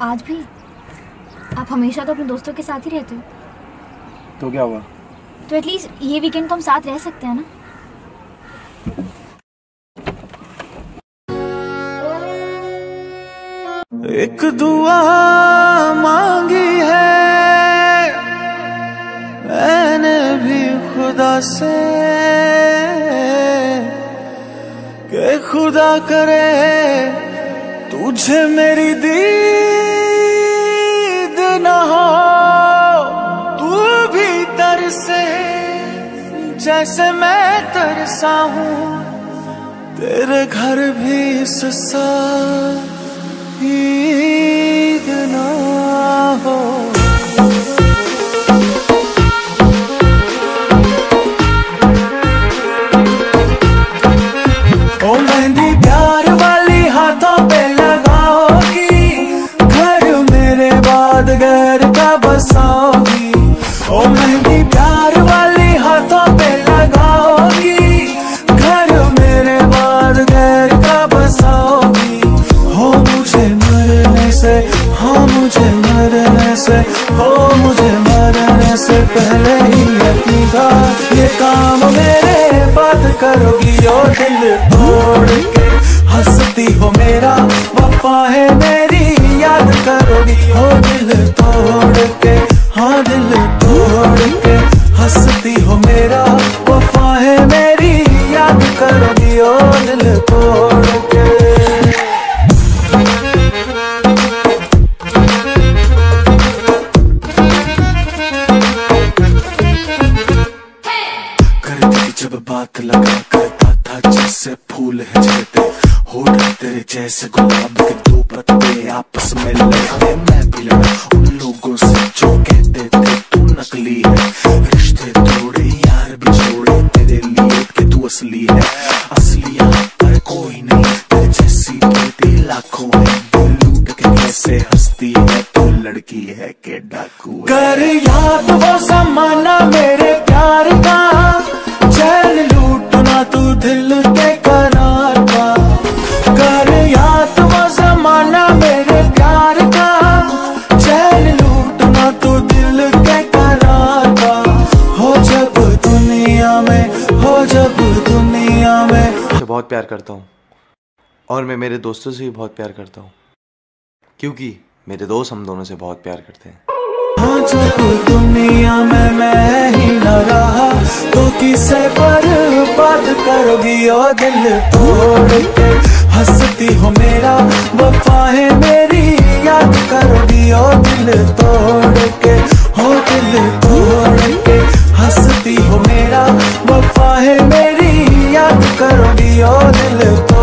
आज भी आप हमेशा तो अपने दोस्तों के साथ ही रहते हो। तो क्या हुआ? तो एटलीस्ट ये वीकेंड तो हम साथ रह सकते हैं ना? एक दुआ मांगी है मैंने भी खुदा से कि खुदा करे तुझे मेरी दीद जैसे मैं तरसा हूँ तेरे घर भी ससा ईद पहले ही ये काम मेरे बात करोगी ओ दिल। करती थी जब बात लगा करता था जैसे फूल है झड़ते होठ तेरे जैसे गुलाब के दो पत्ते आपस में लड़ते। मैं भी लड़ा उन लोगों से जो कहते थे, तू नकली है। रिश्ते तोड़े, यार भी छोड़े तेरे लिए कि तू असली है। असली यहाँ पर कोई नहीं। तेरे जैसी बेटी लाखों है। लूट के कैसे हंसती है? तू लड़की है के डाकू कर याद वो जमाना मेरे हो जब दुनिया में। बहुत प्यार करता हूँ। और मैं मेरे दोस्तों से भी बहुत प्यार करता हूँ। क्योंकि मेरे दोस्त हम दोनों से बहुत प्यार करते हैं। हाँ जब दुनिया में मैं ही न रहा तो किसे पर बात करोगी ओ दिल तोड़ के? हंसती हो मेरा वफा है मेरी याद करोगी ओ दिल तोड़ falling in love.